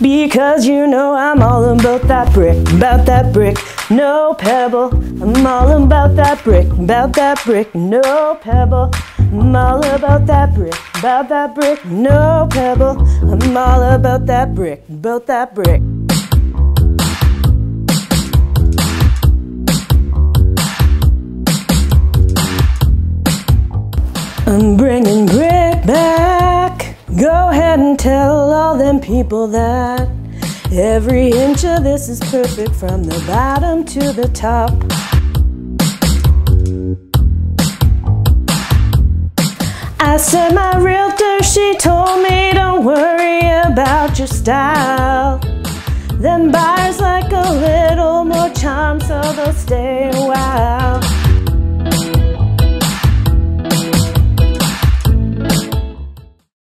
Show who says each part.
Speaker 1: Because you know I'm all about that brick, about that brick, no pebble. I'm all about that brick, about that brick, no pebble. I'm all about that brick, about that brick, no pebble. I'm all about that brick, about that brick. I'm bringing brick back. Go ahead and tell them people that every inch of this is perfect from the bottom to the top. I said my realtor, she told me don't worry about your style. Them buyers like a little more charm, so they'll stay.